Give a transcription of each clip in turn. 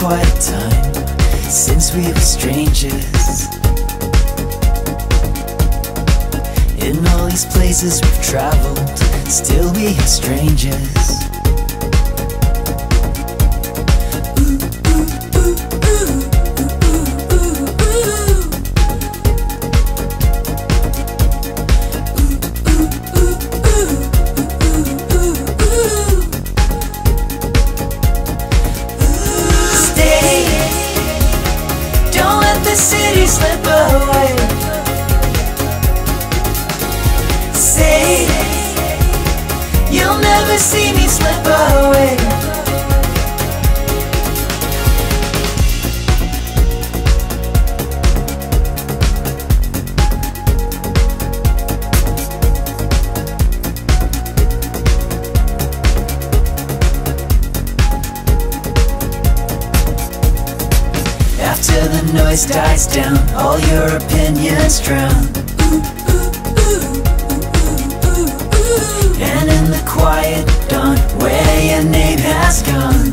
quite a time since we were strangers. In all these places we've traveled, still we are strangers. City slip away. Say, you'll never see me slip away. Noise dies down, all your opinions drown. And in the quiet dawn, where your name has gone.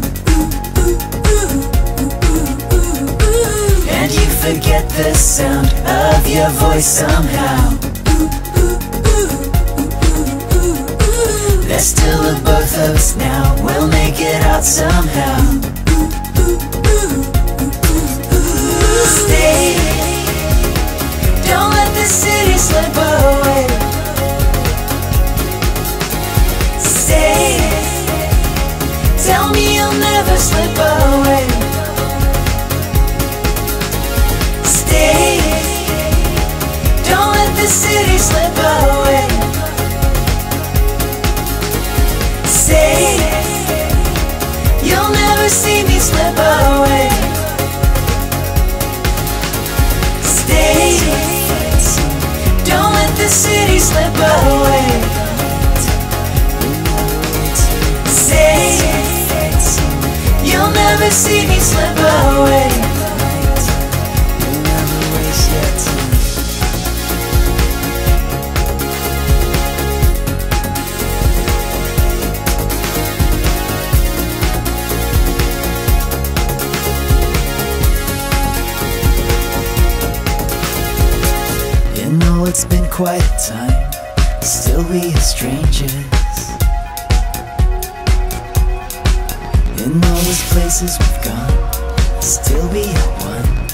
And you forget the sound of your voice somehow. There's still a both of us now, we'll make it out somehow. Stay. Don't let the city slip away. Stay. Tell me you'll never slip away. Stay. Don't let the city slip away. Stay. You'll never see me slip away. Never see me slip away. You never waste your time. You know it's been quite a time, still we are strangers. In all these places we've gone, still we are one.